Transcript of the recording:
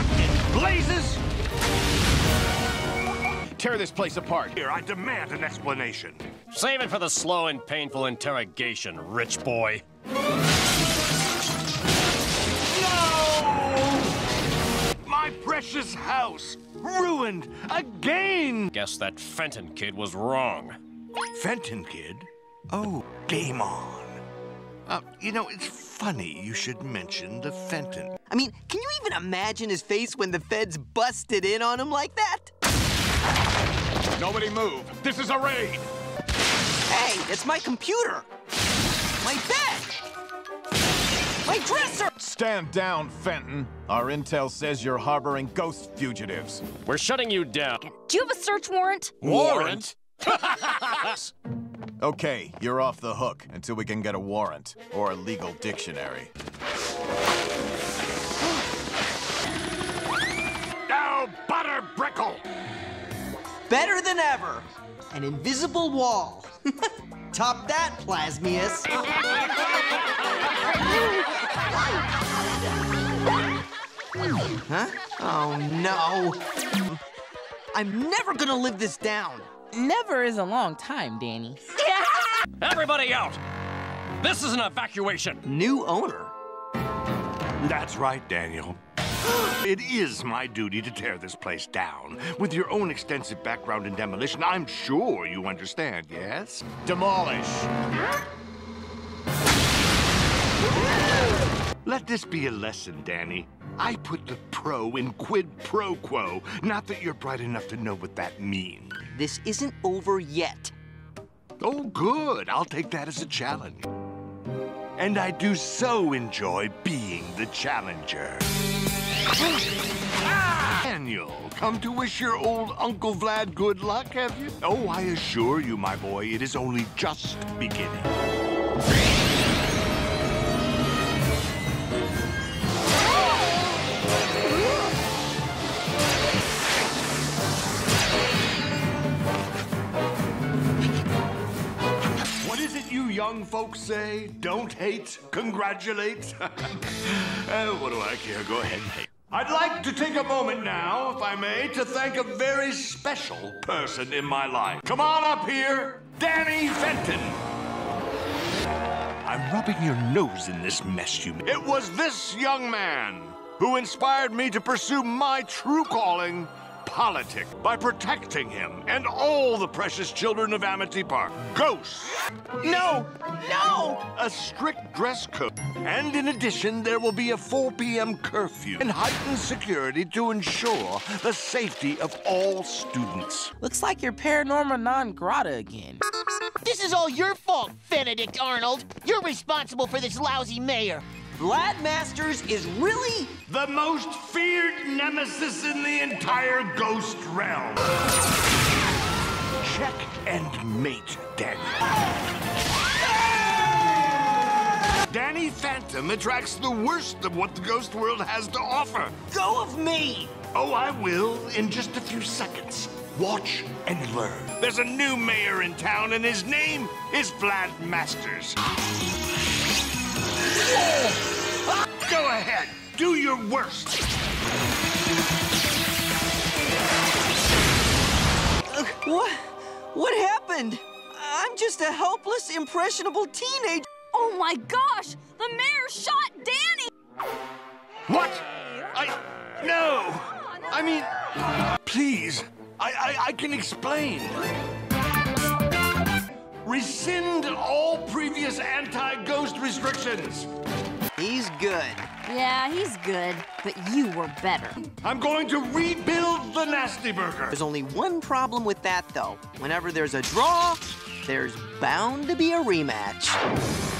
What in blazes? Tear this place apart. Here, I demand an explanation. Save it for the slow and painful interrogation, rich boy. No! My precious house, ruined again! Guess that Fenton kid was wrong. Fenton kid? Oh, game on. Uh, you know, it's funny you should mention the Fenton. I mean, can you even imagine his face when the feds busted in on him like that? Nobody move. This is a raid. Hey, it's my computer. My bed. My dresser. Stand down, Fenton. Our intel says you're harboring ghost fugitives. We're shutting you down. Do you have a search warrant? Warrant? Okay, you're off the hook until we can get a warrant or a legal dictionary. Better than ever. An invisible wall. Top that, Plasmius. huh? Oh, no. I'm never gonna live this down. Never is a long time, Danny. Everybody out! This is an evacuation. New owner. That's right, Daniel. It is my duty to tear this place down. With your own extensive background in demolition, I'm sure you understand, yes? Demolish. Let this be a lesson, Danny. I put the pro in quid pro quo. Not that you're bright enough to know what that means. This isn't over yet. Oh, good. I'll take that as a challenge. And I do so enjoy being the challenger. Daniel, come to wish your old Uncle Vlad good luck, have you? Oh, I assure you, my boy, it is only just beginning. What is it you young folks say? Don't hate, congratulate. Uh, what do I care? Go ahead. I'd like to take a moment now, if I may, to thank a very special person in my life. Come on up here, Danny Fenton. I'm rubbing your nose in this mess, you. Made. It was this young man who inspired me to pursue my true calling, politics, by protecting him and all the precious children of Amity Park. Ghosts. No! No! A strict dress code. And in addition, there will be a 4 p.m. curfew and heightened security to ensure the safety of all students. Looks like you're paranormal non grata again. This is all your fault, Benedict Arnold. You're responsible for this lousy mayor. Vlad Masters is really The most feared nemesis in the entire ghost realm. Check and mate, Daniel. Danny Phantom attracts the worst of what the ghost world has to offer. go of me. Oh, I will in just a few seconds. Watch and learn. There's a new mayor in town, and his name is Vlad Masters. Go ahead, do your worst. Uh, what? What happened? I'm just a helpless, impressionable teenager. Oh my gosh! The mayor shot Danny! What? I. No! I mean, please, I, I, I can explain. Rescind all previous anti ghost restrictions. He's good. Yeah, he's good, but you were better. I'm going to rebuild the Nasty Burger. There's only one problem with that, though. Whenever there's a draw, there's bound to be a rematch.